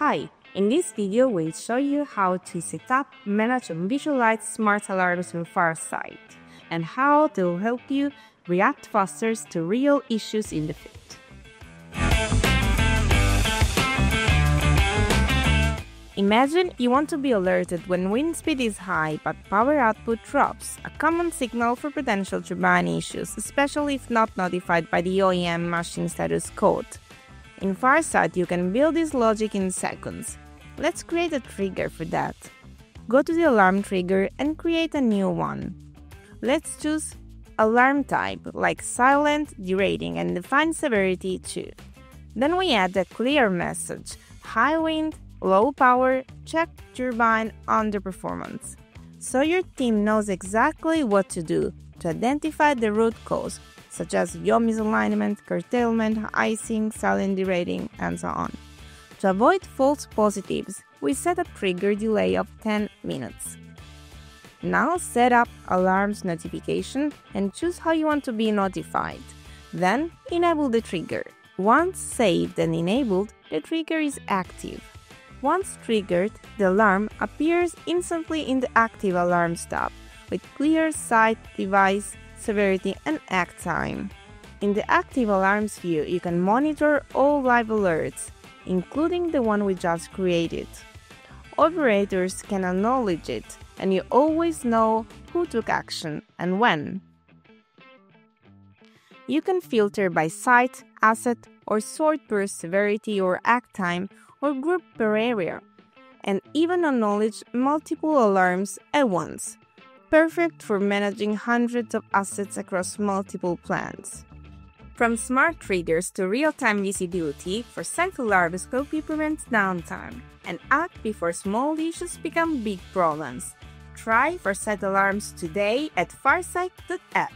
Hi, in this video we'll show you how to set up, manage and visualize smart alarms in Farsight and how they'll help you react faster to real issues in the field. Imagine you want to be alerted when wind speed is high but power output drops, a common signal for potential turbine issues, especially if not notified by the OEM machine status code. In Farsight, you can build this logic in seconds. Let's create a trigger for that. Go to the alarm trigger and create a new one. Let's choose alarm type like silent, derating and define severity too. Then we add a clear message, high wind, low power, check turbine underperformance. So your team knows exactly what to do to identify the root cause, such as yaw misalignment, curtailment, icing, silent derating, and so on. To avoid false positives, we set a trigger delay of 10 minutes. Now set up alarms notification and choose how you want to be notified. Then enable the trigger. Once saved and enabled, the trigger is active. Once triggered, the alarm appears instantly in the active alarms tab with clear site, device, severity, and act time. In the active alarms view, you can monitor all live alerts, including the one we just created. Operators can acknowledge it, and you always know who took action and when. You can filter by site, asset, or sort per severity or act time or group per area, and even acknowledge multiple alarms at once, perfect for managing hundreds of assets across multiple plants. From smart triggers to real-time visibility, for Alarms help you prevent downtime and act before small issues become big problems. Try Farsight Alarms today at farsight.app.